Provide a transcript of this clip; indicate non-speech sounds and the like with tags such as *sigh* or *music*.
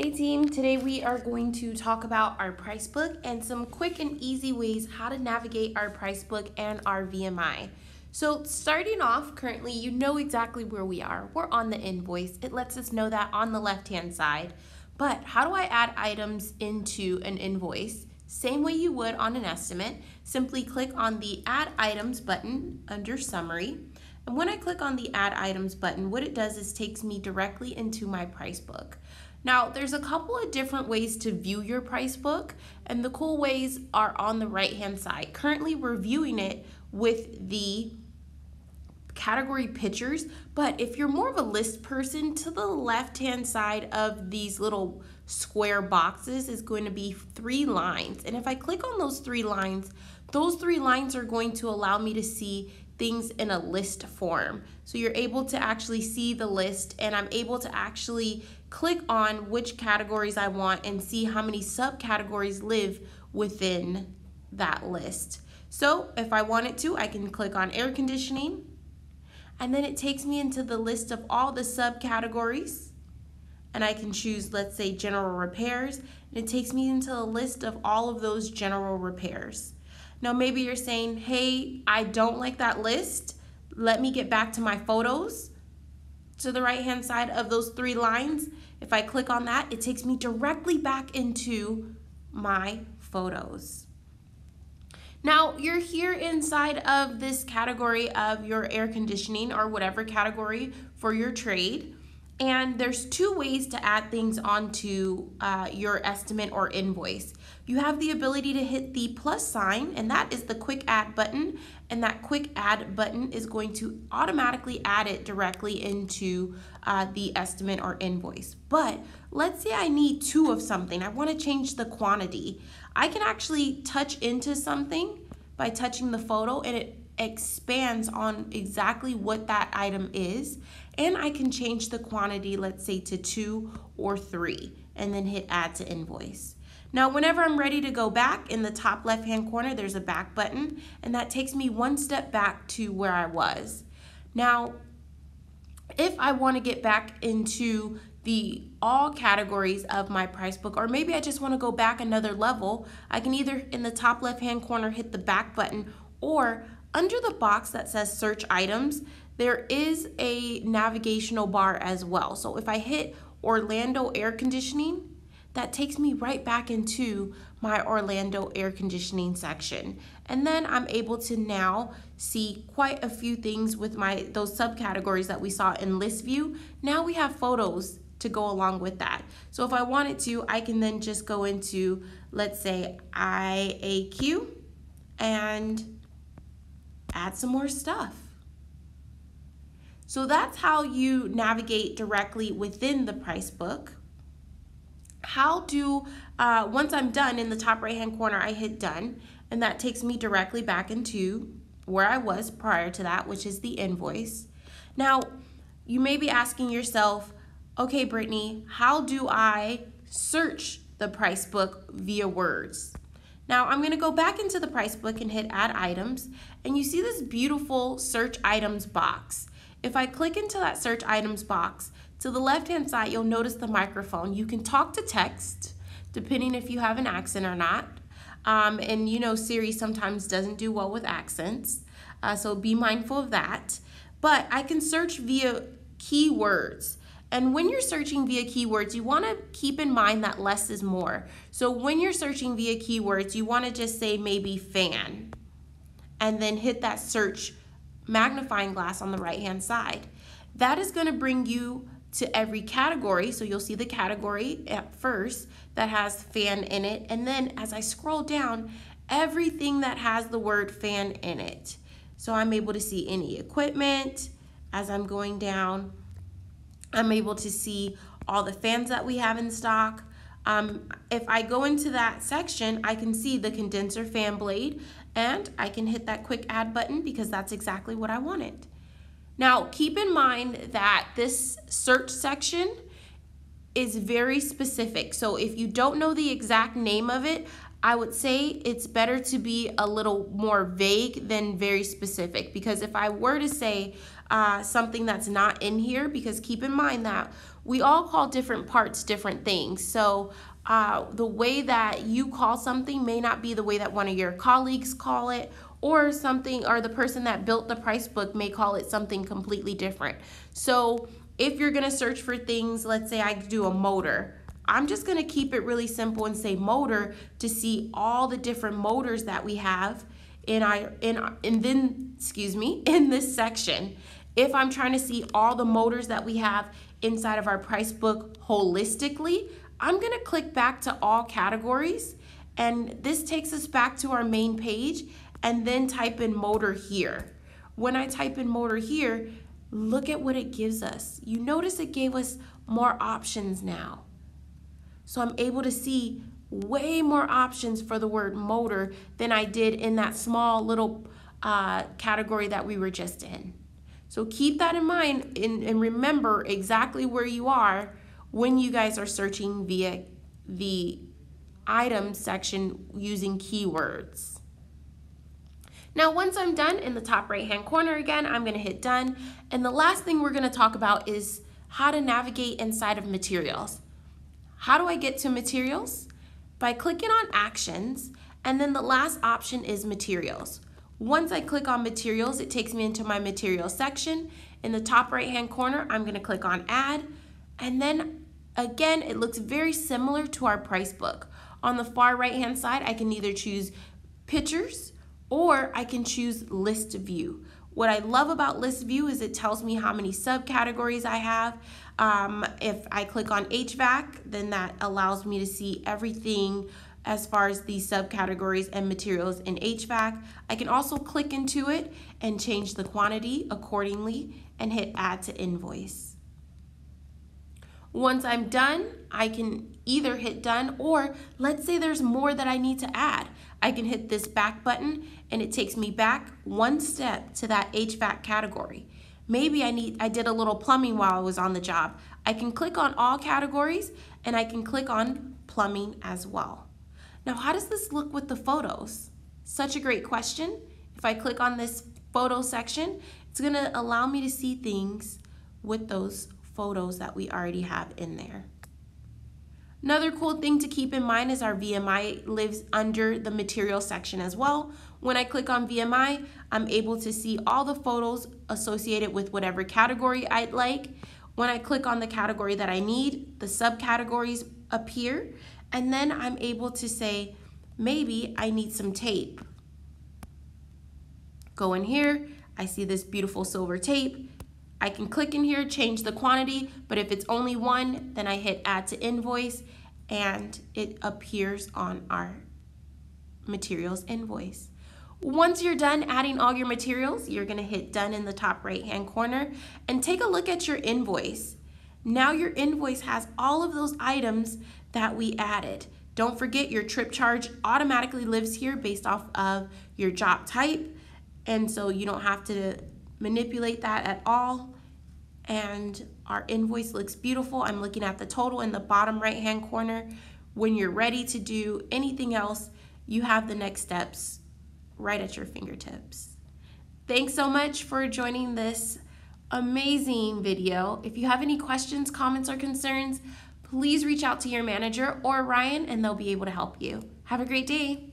Hey team, today we are going to talk about our price book and some quick and easy ways how to navigate our price book and our VMI. So starting off, currently you know exactly where we are. We're on the invoice. It lets us know that on the left hand side. But how do I add items into an invoice? Same way you would on an estimate. Simply click on the add items button under summary. And when I click on the add items button, what it does is takes me directly into my price book. Now, there's a couple of different ways to view your price book, and the cool ways are on the right hand side. Currently, we're viewing it with the category pictures, but if you're more of a list person, to the left hand side of these little square boxes is going to be three lines. And if I click on those three lines, those three lines are going to allow me to see things in a list form. So you're able to actually see the list and I'm able to actually click on which categories I want and see how many subcategories live within that list. So if I wanted to, I can click on air conditioning and then it takes me into the list of all the subcategories and I can choose, let's say, general repairs, and it takes me into a list of all of those general repairs. Now, maybe you're saying, hey, I don't like that list. Let me get back to my photos to the right hand side of those three lines. If I click on that, it takes me directly back into my photos. Now, you're here inside of this category of your air conditioning or whatever category for your trade. And there's two ways to add things onto uh, your estimate or invoice. You have the ability to hit the plus sign, and that is the quick add button. And that quick add button is going to automatically add it directly into uh, the estimate or invoice. But let's say I need two of something. I want to change the quantity. I can actually touch into something by touching the photo and it expands on exactly what that item is and I can change the quantity let's say to two or three and then hit add to invoice. Now whenever I'm ready to go back in the top left hand corner there's a back button and that takes me one step back to where I was. Now if I want to get back into the all categories of my price book or maybe I just want to go back another level I can either in the top left hand corner hit the back button or under the box that says search items, there is a navigational bar as well. So if I hit Orlando air conditioning, that takes me right back into my Orlando air conditioning section. And then I'm able to now see quite a few things with my those subcategories that we saw in list view. Now we have photos to go along with that. So if I wanted to, I can then just go into, let's say IAQ and add some more stuff. So that's how you navigate directly within the price book. How do, uh, once I'm done in the top right hand corner, I hit done and that takes me directly back into where I was prior to that, which is the invoice. Now, you may be asking yourself, okay, Brittani, how do I search the price book via words? Now I'm gonna go back into the price book and hit add items and you see this beautiful search items box. If I click into that search items box, to the left hand side you'll notice the microphone. You can talk to text depending if you have an accent or not. Um, and you know Siri sometimes doesn't do well with accents, uh, so be mindful of that. But I can search via keywords. And when you're searching via keywords, you want to keep in mind that less is more. So when you're searching via keywords, you want to just say maybe fan and then hit that search magnifying glass on the right hand side. That is going to bring you to every category. So you'll see the category at first that has fan in it. And then as I scroll down, everything that has the word fan in it. So I'm able to see any equipment as I'm going down. I'm able to see all the fans that we have in stock. Um, if I go into that section, I can see the condenser fan blade and I can hit that quick add button because that's exactly what I wanted. Now, keep in mind that this search section is very specific. So if you don't know the exact name of it, I would say it's better to be a little more vague than very specific because if I were to say uh, something that's not in here because keep in mind that we all call different parts different things. So uh, the way that you call something may not be the way that one of your colleagues call it or something or the person that built the price book may call it something completely different. So if you're gonna search for things, let's say I do a motor, I'm just gonna keep it really simple and say motor to see all the different motors that we have in I in and then excuse me *laughs* in this section. If I'm trying to see all the motors that we have inside of our price book holistically, I'm gonna click back to all categories and this takes us back to our main page and then type in motor here. When I type in motor here, look at what it gives us. You notice it gave us more options now. So I'm able to see way more options for the word motor than I did in that small little uh, category that we were just in. So keep that in mind and, and remember exactly where you are when you guys are searching via the item section using keywords. Now, once I'm done in the top right hand corner again, I'm gonna hit done. And the last thing we're gonna talk about is how to navigate inside of materials. How do I get to materials? By clicking on actions, and then the last option is materials. Once I click on materials, it takes me into my materials section. In the top right hand corner, I'm gonna click on add, and then again, it looks very similar to our price book. On the far right hand side, I can either choose pictures or I can choose list view. What I love about list view is it tells me how many subcategories I have. Um, if I click on HVAC, then that allows me to see everything as far as the subcategories and materials in HVAC. I can also click into it and change the quantity accordingly and hit add to invoice. Once I'm done, I can either hit done or let's say there's more that I need to add. I can hit this back button and it takes me back one step to that HVAC category. Maybe I need I did a little plumbing while I was on the job. I can click on all categories and I can click on plumbing as well. Now, how does this look with the photos? Such a great question. If I click on this photo section, it's gonna allow me to see things with those photos that we already have in there. Another cool thing to keep in mind is our VMI lives under the material section as well. When I click on VMI, I'm able to see all the photos associated with whatever category I'd like. When I click on the category that I need, the subcategories appear, and then I'm able to say, maybe I need some tape. Go in here, I see this beautiful silver tape. I can click in here, change the quantity, but if it's only one, then I hit add to invoice and it appears on our materials invoice. Once you're done adding all your materials, you're gonna hit done in the top right hand corner and take a look at your invoice. Now your invoice has all of those items that we added. Don't forget your trip charge automatically lives here based off of your job type. And so you don't have to manipulate that at all. And our invoice looks beautiful. I'm looking at the total in the bottom right hand corner. When you're ready to do anything else, you have the next steps right at your fingertips. Thanks so much for joining this amazing video. If you have any questions, comments, or concerns, please reach out to your manager or Ryan and they'll be able to help you. Have a great day.